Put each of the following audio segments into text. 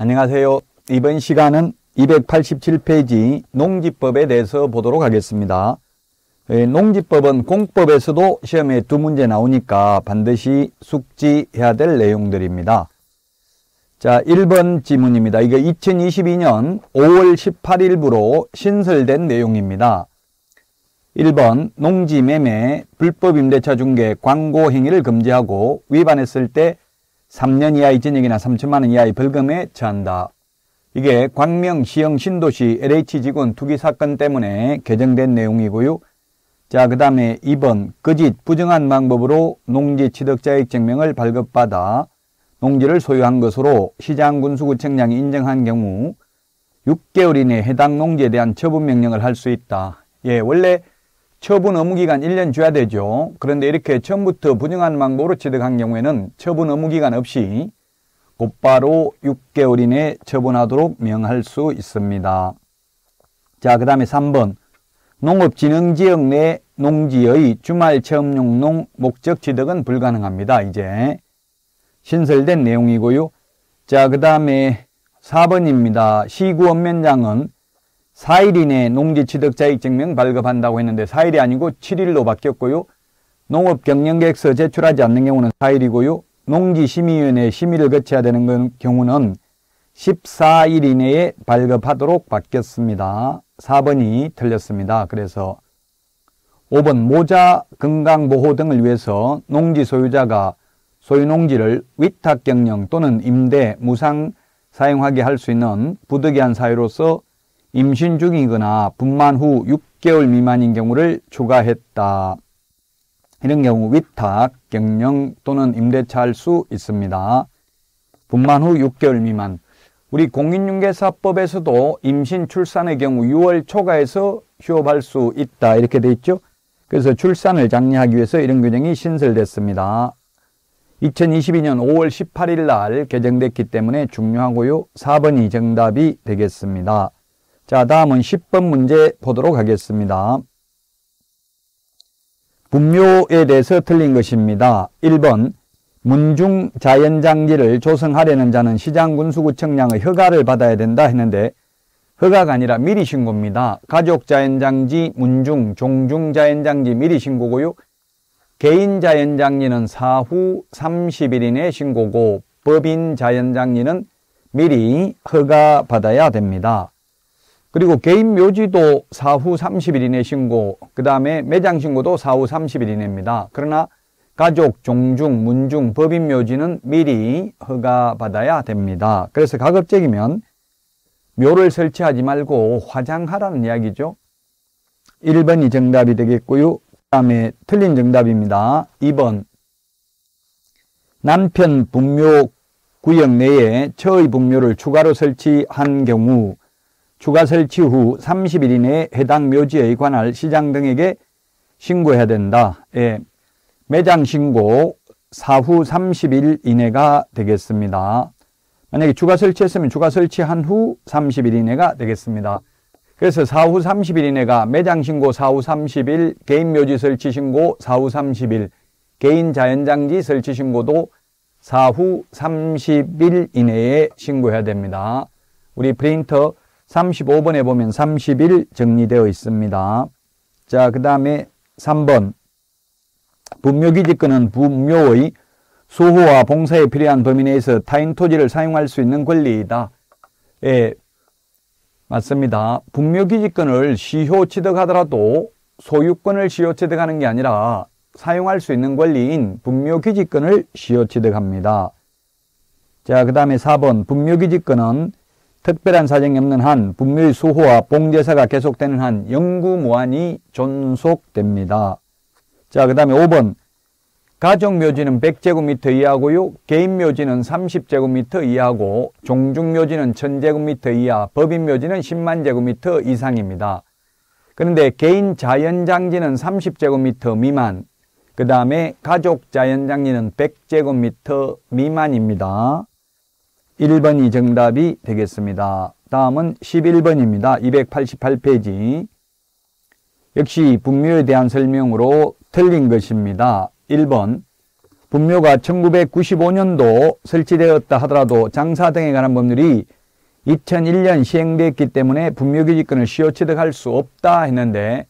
안녕하세요. 이번 시간은 287페이지 농지법에 대해서 보도록 하겠습니다. 예, 농지법은 공법에서도 시험에 두 문제 나오니까 반드시 숙지해야 될 내용들입니다. 자, 1번 지문입니다. 이거 2022년 5월 18일부로 신설된 내용입니다. 1번 농지 매매, 불법 임대차 중개, 광고 행위를 금지하고 위반했을 때 3년 이하의 징역이나 3천만 원 이하의 벌금에 처한다. 이게 광명시형 신도시 LH지군 투기 사건 때문에 개정된 내용이고요. 자, 그 다음에 2번 거짓 부정한 방법으로 농지 취득자액 증명을 발급받아 농지를 소유한 것으로 시장군수구청장이 인정한 경우 6개월 이내 해당 농지에 대한 처분 명령을 할 수 있다. 예, 원래 처분 의무기간 1년 줘야 되죠. 그런데 이렇게 처음부터 부정한 방법으로 취득한 경우에는 처분 의무기간 없이 곧바로 6개월 이내 처분하도록 명할 수 있습니다. 자, 그 다음에 3번 농업진흥지역 내 농지의 주말 체험용 농 목적 취득은 불가능합니다. 이제 신설된 내용이고요. 자, 그 다음에 4번입니다. 시구 원면장은 4일 이내 농지 취득자익 증명 발급한다고 했는데 4일이 아니고 7일로 바뀌었고요. 농업경영계획서 제출하지 않는 경우는 4일이고요. 농지심의위원회 심의를 거쳐야 되는 경우는 14일 이내에 발급하도록 바뀌었습니다. 4번이 틀렸습니다. 그래서 5번 모자 건강보호 등을 위해서 농지 소유자가 소유농지를 위탁경영 또는 임대, 무상 사용하게 할 수 있는 부득이한 사유로서 임신 중이거나 분만 후 6개월 미만인 경우를 추가했다. 이런 경우 위탁, 경영 또는 임대차 할 수 있습니다. 분만 후 6개월 미만. 우리 공인중개사법에서도 임신 출산의 경우 6월 초과해서 휴업할 수 있다 이렇게 돼 있죠. 그래서 출산을 장려하기 위해서 이런 규정이 신설됐습니다. 2022년 5월 18일 날 개정됐기 때문에 중요하고요. 4번이 정답이 되겠습니다. 자, 다음은 10번 문제 보도록 하겠습니다. 분묘에 대해서 틀린 것입니다. 1번 문중 자연장지를 조성하려는 자는 시장군수구청장의 허가를 받아야 된다 했는데 허가가 아니라 미리 신고입니다. 가족 자연장지, 문중, 종중 자연장지 미리 신고고요. 개인 자연장리는 사후 30일 이내 신고고 법인 자연장리는 미리 허가 받아야 됩니다. 그리고 개인 묘지도 사후 30일 이내 신고, 그 다음에 매장 신고도 사후 30일 이내입니다. 그러나 가족, 종중, 문중, 법인 묘지는 미리 허가 받아야 됩니다. 그래서 가급적이면 묘를 설치하지 말고 화장하라는 이야기죠. 1번이 정답이 되겠고요. 그 다음에 틀린 정답입니다. 2번 남편 분묘 구역 내에 처의 분묘를 추가로 설치한 경우 추가 설치 후 30일 이내에 해당 묘지에 관할 시장 등에게 신고해야 된다. 예, 매장 신고 사후 30일 이내가 되겠습니다. 만약에 추가 설치했으면 추가 설치한 후 30일 이내가 되겠습니다. 그래서 사후 30일 이내가 매장 신고 사후 30일, 개인 묘지 설치 신고 사후 30일, 개인 자연장지 설치 신고도 사후 30일 이내에 신고해야 됩니다. 우리 프린터 35번에 보면 30일 정리되어 있습니다. 자, 그 다음에 3번. 분묘기지권은 분묘의 수호와 봉사에 필요한 범위 내에서 타인 토지를 사용할 수 있는 권리이다. 예, 맞습니다. 분묘기지권을 시효 취득하더라도 소유권을 시효 취득하는 게 아니라 사용할 수 있는 권리인 분묘기지권을 시효 취득합니다. 자, 그 다음에 4번 분묘기지권은 특별한 사정이 없는 한 분묘의 수호와 봉제사가 계속되는 한 영구무한이 존속됩니다. 자, 그 다음에 5번 가족묘지는 100제곱미터 이하고요. 개인묘지는 30제곱미터 이하고 종중묘지는 1000제곱미터 이하, 법인묘지는 10만 제곱미터 이상입니다. 그런데 개인 자연장지는 30제곱미터 미만, 그 다음에 가족 자연장지는 100제곱미터 미만입니다. 1번이 정답이 되겠습니다. 다음은 11번입니다. 288페이지. 역시 분묘에 대한 설명으로 틀린 것입니다. 1번 분묘가 1995년도 설치되었다 하더라도 장사 등에 관한 법률이 2001년 시행되었기 때문에 분묘기지권을 시효 취득할 수 없다 했는데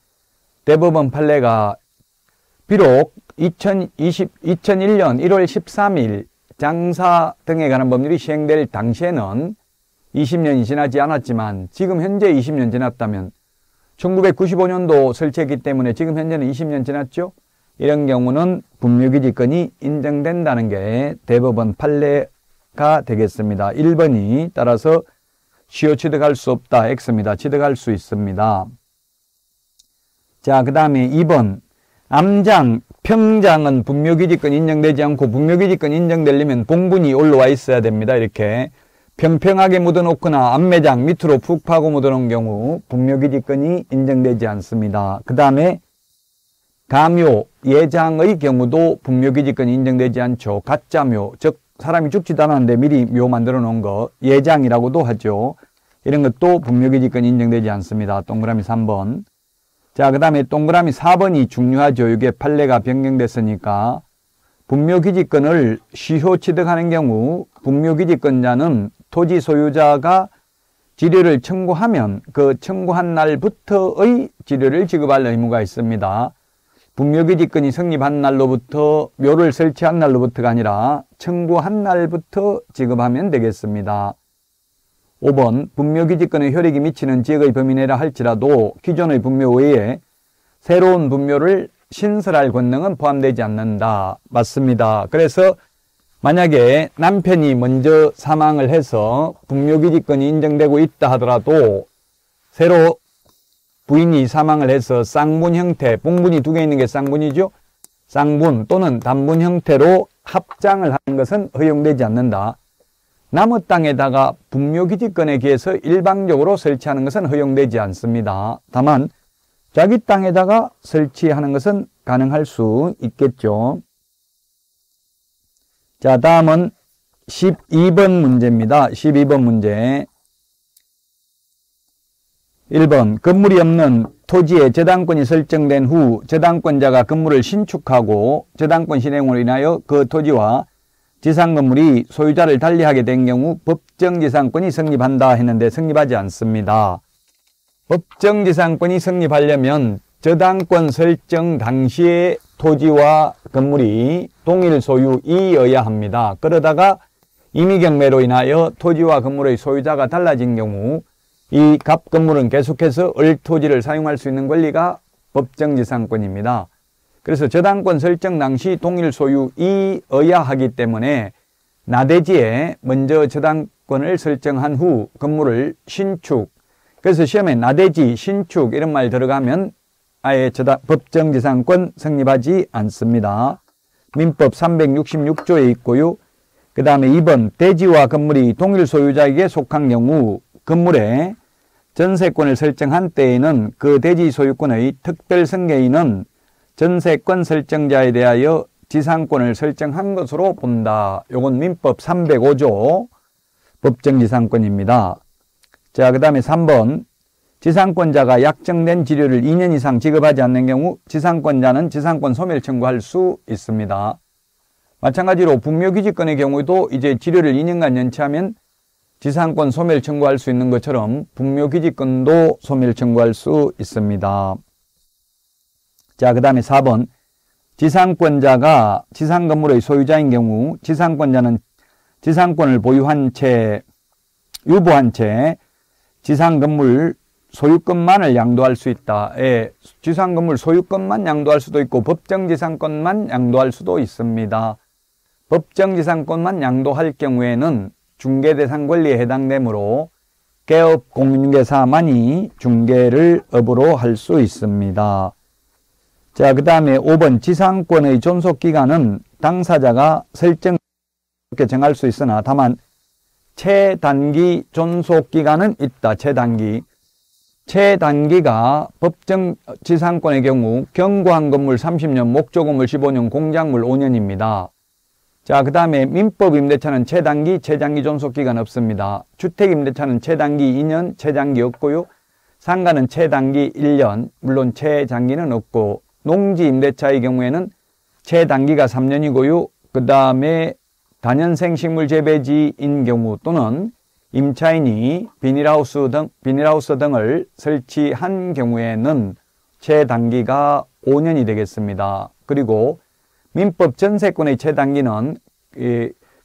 대법원 판례가 비록 2020, 2001년 1월 13일 장사 등에 관한 법률이 시행될 당시에는 20년이 지나지 않았지만 지금 현재 20년 지났다면 1995년도 설치했기 때문에 지금 현재는 20년 지났죠? 이런 경우는 분묘기지권이 인정된다는 게 대법원 판례가 되겠습니다. 1번이 따라서 시효 취득할 수 없다. X입니다. 취득할 수 있습니다. 자, 그 다음에 2번. 암장, 평장은 분묘기지권 인정되지 않고 분묘기지권 인정되려면 봉분이 올라와 있어야 됩니다. 이렇게. 평평하게 묻어놓거나 암매장 밑으로 푹 파고 묻어놓은 경우 분묘기지권이 인정되지 않습니다. 그 다음에 가묘, 예장의 경우도 분묘기지권이 인정되지 않죠. 가짜묘, 즉 사람이 죽지도 않았는데 미리 묘 만들어 놓은 거 예장이라고도 하죠. 이런 것도 분묘기지권 인정되지 않습니다. 동그라미 3번. 자, 그 다음에 동그라미 4번이 중요하죠. 이게 판례가 변경됐으니까 분묘기지권을 시효 취득하는 경우 분묘기지권자는 토지 소유자가 지료를 청구하면 그 청구한 날부터의 지료를 지급할 의무가 있습니다. 분묘기지권이 성립한 날로부터 묘를 설치한 날로부터가 아니라 청구한 날부터 지급하면 되겠습니다. 5번 분묘기지권의 효력이 미치는 지역의 범위 내라 할지라도 기존의 분묘 외에 새로운 분묘를 신설할 권능은 포함되지 않는다. 맞습니다. 그래서 만약에 남편이 먼저 사망을 해서 분묘기지권이 인정되고 있다 하더라도 새로 부인이 사망을 해서 쌍분 형태, 봉분이 두 개 있는 게 쌍분이죠. 쌍분 또는 단분 형태로 합장을 하는 것은 허용되지 않는다. 남의 땅에다가 분묘기지권에 기해서 일방적으로 설치하는 것은 허용되지 않습니다. 다만 자기 땅에다가 설치하는 것은 가능할 수 있겠죠. 자, 다음은 12번 문제입니다. 12번 문제. 1번 건물이 없는 토지에 저당권이 설정된 후 저당권자가 건물을 신축하고 저당권 실행으로 인하여 그 토지와 지상 건물이 소유자를 달리하게 된 경우 법정지상권이 성립한다 했는데 성립하지 않습니다. 법정지상권이 성립하려면 저당권 설정 당시에 토지와 건물이 동일 소유이어야 합니다. 그러다가 임의경매로 인하여 토지와 건물의 소유자가 달라진 경우 이 갑 건물은 계속해서 을토지를 사용할 수 있는 권리가 법정지상권입니다. 그래서 저당권 설정 당시 동일 소유이어야 하기 때문에 나대지에 먼저 저당권을 설정한 후 건물을 신축 그래서 시험에 나대지, 신축 이런 말 들어가면 아예 저당 법정지상권 성립하지 않습니다. 민법 366조에 있고요. 그 다음에 2번 대지와 건물이 동일 소유자에게 속한 경우 건물에 전세권을 설정한 때에는 그 대지 소유권의 특별 승계인은 전세권 설정자에 대하여 지상권을 설정한 것으로 본다. 요건 민법 305조 법정지상권입니다. 자, 그 다음에 3번 지상권자가 약정된 지료를 2년 이상 지급하지 않는 경우 지상권자는 지상권 소멸 청구할 수 있습니다. 마찬가지로 분묘기지권의 경우도 이제 지료를 2년간 연체하면 지상권 소멸 청구할 수 있는 것처럼 분묘기지권도 소멸 청구할 수 있습니다. 자, 그 다음에 4번. 지상권자가 지상 건물의 소유자인 경우 지상권자는 지상권을 보유한 채, 유보한 채 지상 건물 소유권만을 양도할 수 있다. 예, 지상 건물 소유권만 양도할 수도 있고 법정 지상권만 양도할 수도 있습니다. 법정 지상권만 양도할 경우에는 중개 대상 권리에 해당되므로 개업 공인중개사만이 중개를 업으로 할 수 있습니다. 자, 그 다음에 5번 지상권의 존속기간은 당사자가 설정 게 정할 수 있으나 다만 최단기 존속기간은 있다. 최단기. 최단기가 법정 지상권의 경우 경고한 건물 30년, 목조 건물 15년, 공작물 5년입니다. 자, 그 다음에 민법 임대차는 최단기, 최장기 존속기간 없습니다. 주택 임대차는 최단기 2년, 최장기 없고요. 상가는 최단기 1년, 물론 최장기는 없고 농지 임대차의 경우에는 최단기가 3년이고요. 그 다음에 단연생 식물 재배지인 경우 또는 임차인이 비닐하우스 등, 비닐하우스 등을 설치한 경우에는 최단기가 5년이 되겠습니다. 그리고 민법 전세권의 최단기는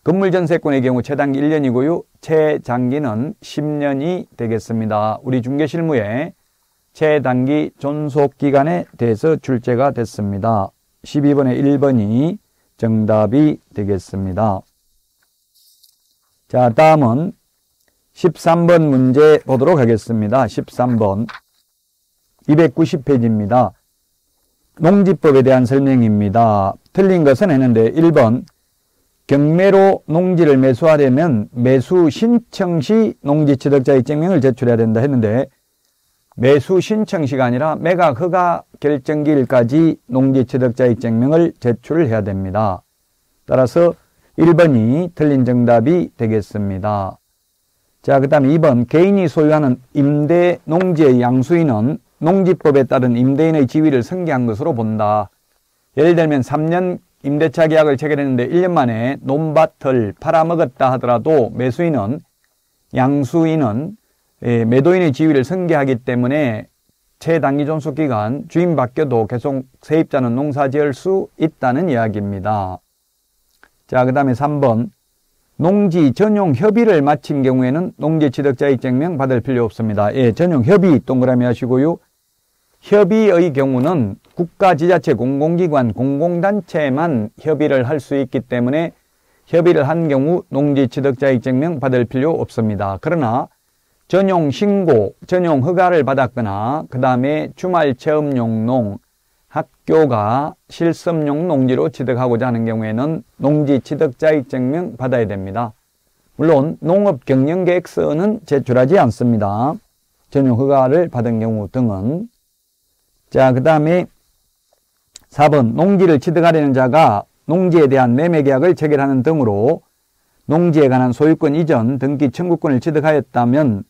건물 전세권의 경우 최단기 1년이고요. 최장기는 10년이 되겠습니다. 우리 중개실무에 최단기 존속기간에 대해서 출제가 됐습니다. 12번의 1번이 정답이 되겠습니다. 자, 다음은 13번 문제 보도록 하겠습니다. 13번 290페이지입니다. 농지법에 대한 설명입니다. 틀린 것은 했는데 1번 경매로 농지를 매수하려면 매수 신청 시 농지 취득자의 증명을 제출해야 된다 했는데 매수 신청 아니라 매각 허가 결정기일까지 농지 취득자의 증명을 제출해야 됩니다. 따라서 1번이 틀린 정답이 되겠습니다. 자, 그 다음에 2번 개인이 소유하는 임대 농지의 양수인은 농지법에 따른 임대인의 지위를 승계한 것으로 본다. 예를 들면 3년 임대차 계약을 체결했는데 1년 만에 논밭을 팔아먹었다 하더라도 매수인은 양수인은 예, 매도인의 지위를 승계하기 때문에 최단기 존속 기간 주인 바뀌어도 계속 세입자는 농사 지을 수 있다는 이야기입니다. 자, 그 다음에 3번 농지 전용 협의를 마친 경우에는 농지 취득자의 증명 받을 필요 없습니다. 예, 전용 협의 동그라미 하시고요. 협의의 경우는 국가, 지자체, 공공기관, 공공단체만 협의를 할 수 있기 때문에 협의를 한 경우 농지 취득자의 증명 받을 필요 없습니다. 그러나 전용 신고, 전용 허가를 받았거나 그 다음에 주말 체험용 농, 학교가 실습용 농지로 취득하고자 하는 경우에는 농지 취득자의 증명 받아야 됩니다. 물론 농업경영계획서는 제출하지 않습니다. 전용 허가를 받은 경우 등은 자, 그 다음에 4번 농지를 취득하려는 자가 농지에 대한 매매계약을 체결하는 등으로 농지에 관한 소유권 이전 등기 청구권을 취득하였다면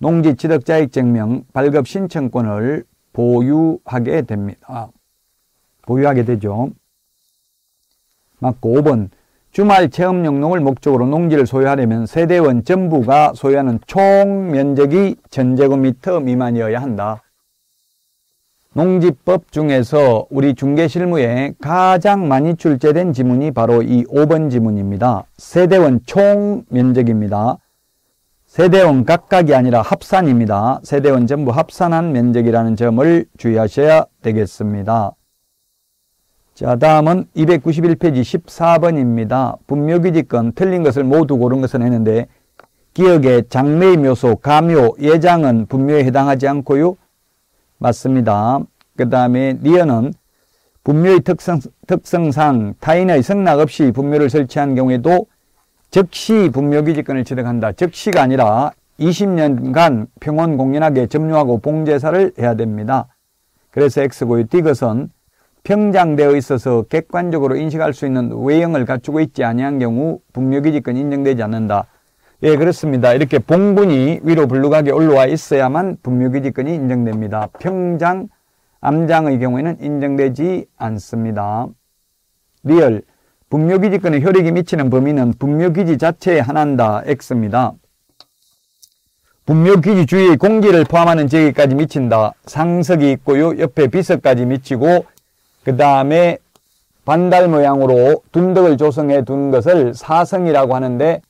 농지 취득자익 증명 발급 신청권을 보유하게 됩니다. 보유하게 되죠. 맞고 5번 주말 체험용 농을 목적으로 농지를 소유하려면 세대원 전부가 소유하는 총 면적이 전제곱미터 미만이어야 한다. 농지법 중에서 우리 중개실무에 가장 많이 출제된 지문이 바로 이 5번 지문입니다. 세대원 총 면적입니다. 세대원 각각이 아니라 합산입니다. 세대원 전부 합산한 면적이라는 점을 주의하셔야 되겠습니다. 자, 다음은 291페이지 14번입니다. 분묘기지권 틀린 것을 모두 고른 것은 했는데 기억의 장래의 묘소, 가묘, 예장은 분묘에 해당하지 않고요. 맞습니다. 그 다음에 니어는 분묘의 특성, 특성상 타인의 승낙 없이 분묘를 설치한 경우에도 즉시 분묘기지권을 취득한다. 즉시가 아니라 20년간 평온 공연하게 점유하고 봉제사를 해야 됩니다. 그래서 X고요. 디귿은 평장되어 있어서 객관적으로 인식할 수 있는 외형을 갖추고 있지 아니한 경우 분묘기지권 인정되지 않는다. 예, 그렇습니다. 이렇게 봉분이 위로 불룩하게 올라와 있어야만 분묘기지권이 인정됩니다. 평장, 암장의 경우에는 인정되지 않습니다. 리을, 분묘기지권의 효력이 미치는 범위는 분묘기지 자체에 한한다. X입니다. 분묘기지 주위의 공지를 포함하는 지역까지 미친다. 상석이 있고요. 옆에 비석까지 미치고 그 다음에 반달 모양으로 둔덕을 조성해 둔 것을 사성이라고 하는데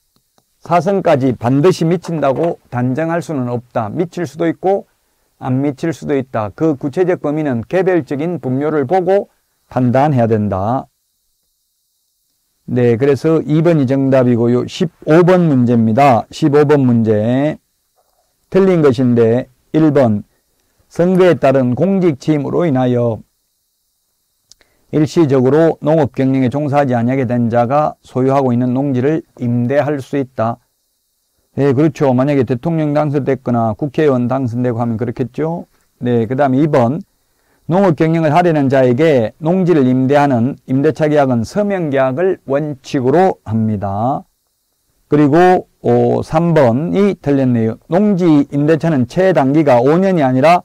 사성까지 반드시 미친다고 단정할 수는 없다. 미칠 수도 있고 안 미칠 수도 있다. 그 구체적 범위는 개별적인 분묘를 보고 판단해야 된다. 네, 그래서 2번이 정답이고요. 15번 문제입니다. 15번 문제. 틀린 것인데 1번 선거에 따른 공직 취임으로 인하여 일시적으로 농업 경영에 종사하지 아니하게 된 자가 소유하고 있는 농지를 임대할 수 있다. 네, 그렇죠. 만약에 대통령 당선됐거나 국회의원 당선되고 하면 그렇겠죠. 네, 그 다음에 2번 농업 경영을 하려는 자에게 농지를 임대하는 임대차 계약은 서명 계약을 원칙으로 합니다. 그리고 오, 3번이 틀렸네요. 농지 임대차는 최단기가 5년이 아니라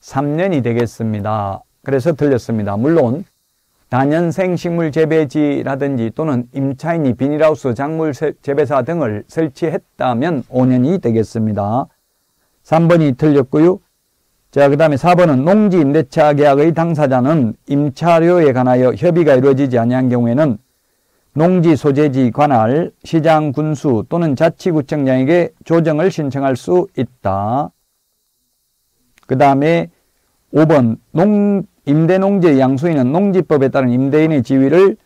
3년이 되겠습니다. 그래서 틀렸습니다. 물론 단연생 식물 재배지라든지 또는 임차인이 비닐하우스 작물 재배사 등을 설치했다면 5년이 되겠습니다. 3번이 틀렸고요. 자, 그 다음에 4번은 농지 임대차 계약의 당사자는 임차료에 관하여 협의가 이루어지지 아니한 경우에는 농지 소재지 관할 시장 군수 또는 자치구청장에게 조정을 신청할 수 있다. 그 다음에 5번 농, 임대농지의 양수인은 농지법에 따른 임대인의 지위를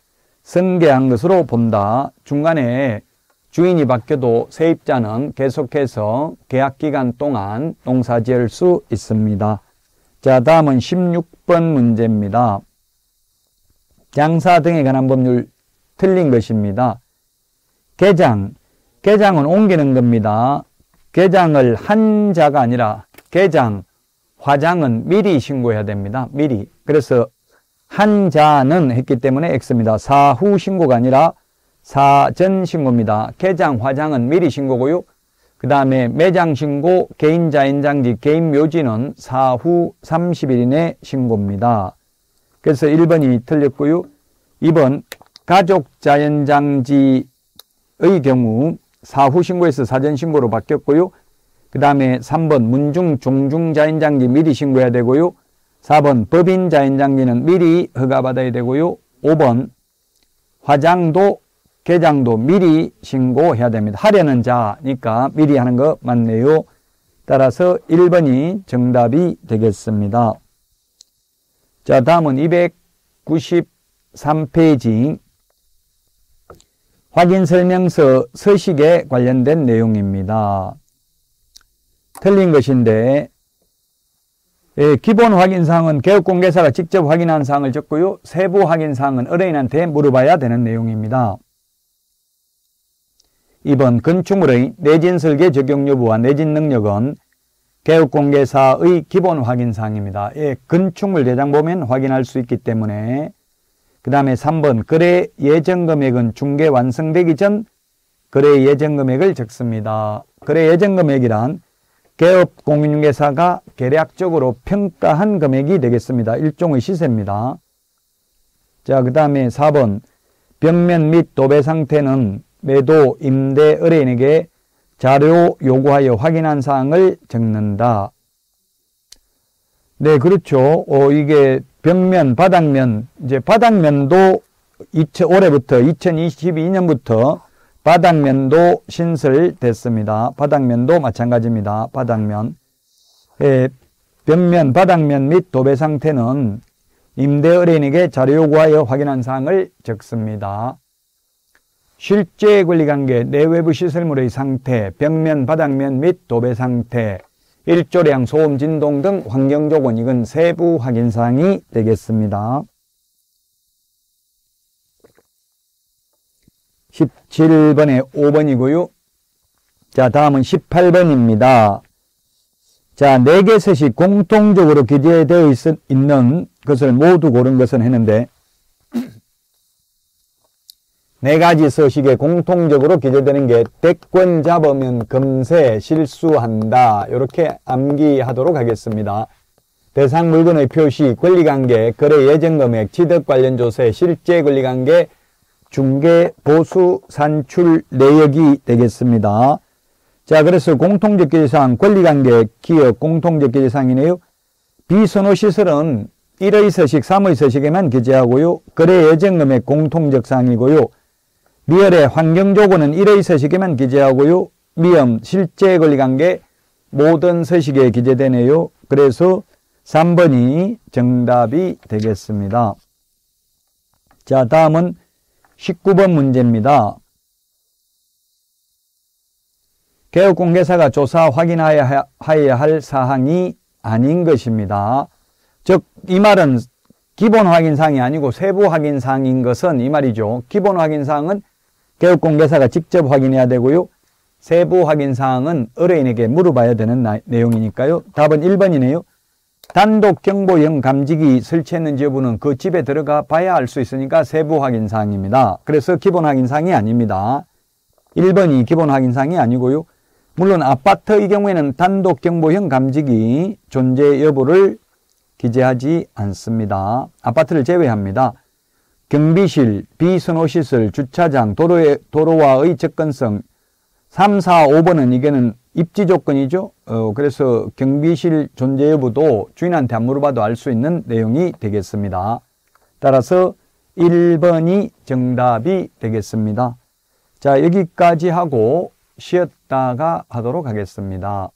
승계한 것으로 본다. 중간에 주인이 바뀌어도 세입자는 계속해서 계약기간 동안 농사 지을 수 있습니다. 자, 다음은 16번 문제입니다. 장사 등에 관한 법률 틀린 것입니다. 개장, 개장은 옮기는 겁니다. 개장을 한 자가 아니라 개장, 화장은 미리 신고해야 됩니다. 미리. 그래서 한 자는 했기 때문에 X입니다. 사후 신고가 아니라 사전 신고입니다. 개장, 화장은 미리 신고고요. 그 다음에 매장 신고, 개인 자연장지, 개인 묘지는 사후 30일 이내 신고입니다. 그래서 1번이 틀렸고요. 2번 가족 자연장지의 경우 사후 신고에서 사전 신고로 바뀌었고요. 그 다음에 3번 문중 종중 자연장지 미리 신고해야 되고요. 4번 법인 자연장지는 미리 허가받아야 되고요. 5번 화장도 개장도 미리 신고해야 됩니다. 하려는 자니까 미리 하는 거 맞네요. 따라서 1번이 정답이 되겠습니다. 자, 다음은 293페이지 확인 설명서 서식에 관련된 내용입니다. 틀린 것인데 예, 기본 확인사항은 개업공개사가 직접 확인한 사항을 적고요. 세부 확인사항은 의뢰인한테 물어봐야 되는 내용입니다. 2번 건축물의 내진 설계 적용 여부와 내진 능력은 개업공개사의 기본 확인사항입니다. 예, 건축물 대장 보면 확인할 수 있기 때문에 그 다음에 3번 거래 예정 금액은 중개 완성되기 전 거래 예정 금액을 적습니다. 거래 예정 금액이란 개업 공인중개사가 계략적으로 평가한 금액이 되겠습니다. 일종의 시세입니다. 자, 그 다음에 4번 벽면 및 도배 상태는 매도 임대 의뢰인에게 자료 요구하여 확인한 사항을 적는다. 네, 그렇죠. 어, 이게 벽면, 바닥면, 이제 바닥면도 2000, 올해부터 2022년부터 바닥면도 신설됐습니다. 바닥면도 마찬가지입니다. 바닥면. 예, 벽면, 바닥면 및 도배 상태는 임대 의뢰인에게 자료 요구하여 확인한 사항을 적습니다. 실제 권리관계, 내외부 시설물의 상태, 벽면, 바닥면 및 도배 상태, 일조량, 소음, 진동 등 환경 조건 이건 세부 확인 사항이 되겠습니다. 17번에 5번이고요. 자, 다음은 18번입니다. 자, 4개 서식 공통적으로 기재되어 있는 것을 모두 고른 것은 했는데 네 가지 서식에 공통적으로 기재되는 게 대권 잡으면 금세 실수한다. 이렇게 암기하도록 하겠습니다. 대상 물건의 표시, 권리관계, 거래 예정금액, 취득 관련 조세, 실제 권리관계, 중개, 보수, 산출, 내역이 되겠습니다. 자, 그래서 공통적 기재사항, 권리관계, 기업, 공통적 기재사항이네요. 비선호 시설은 1의 서식, 3의 서식에만 기재하고요. 거래 예정금액 공통적 사항이고요. 미열의 환경조건은 1의 서식에만 기재하고요. 미염, 실제 권리관계 모든 서식에 기재되네요. 그래서 3번이 정답이 되겠습니다. 자, 다음은 19번 문제입니다. 개업공개사가 조사 확인하여야 할 사항이 아닌 것입니다. 즉, 이 말은 기본 확인사항이 아니고 세부 확인사항인 것은 이 말이죠. 기본 확인사항은 개업공개사가 직접 확인해야 되고요. 세부 확인 사항은 의뢰인에게 물어봐야 되는 나, 내용이니까요. 답은 1번이네요. 단독 경보형 감지기 설치했는지 여부는 그 집에 들어가 봐야 알 수 있으니까 세부 확인 사항입니다. 그래서 기본 확인 사항이 아닙니다. 1번이 기본 확인 사항이 아니고요. 물론 아파트의 경우에는 단독 경보형 감지기 존재 여부를 기재하지 않습니다. 아파트를 제외합니다. 경비실, 비선호시설, 주차장, 도로의, 도로와의 접근성. 3, 4, 5번은 이게는 입지 조건이죠. 어, 그래서 경비실 존재 여부도 주인한테 안 물어봐도 알 수 있는 내용이 되겠습니다. 따라서 1번이 정답이 되겠습니다. 자, 여기까지 하고 쉬었다가 하도록 하겠습니다.